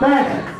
Pega!